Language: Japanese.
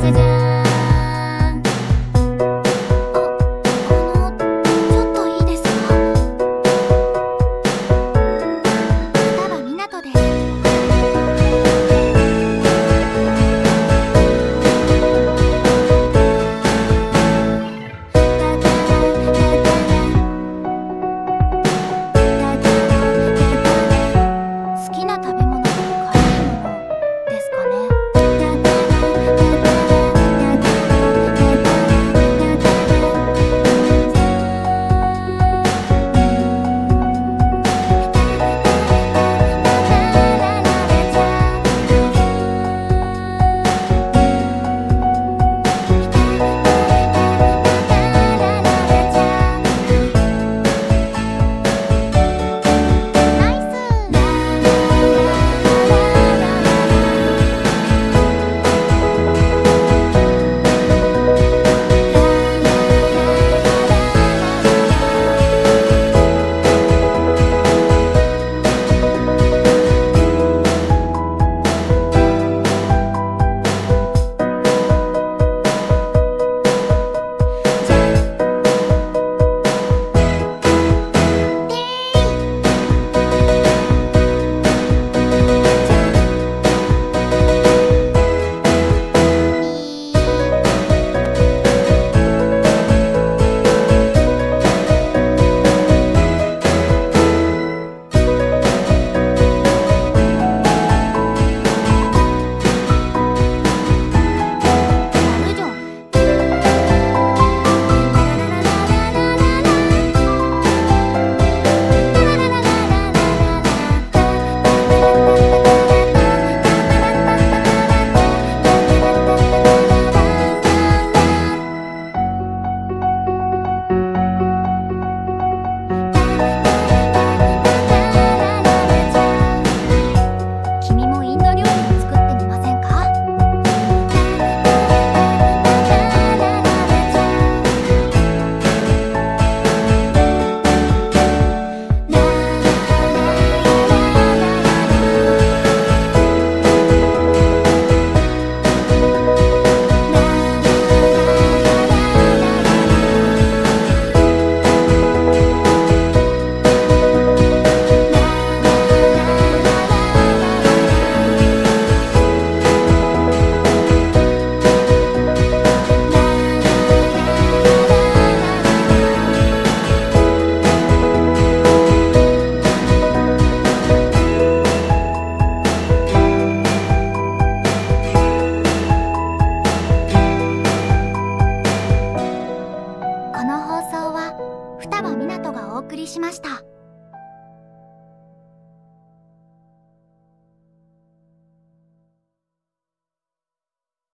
再见。送りしました。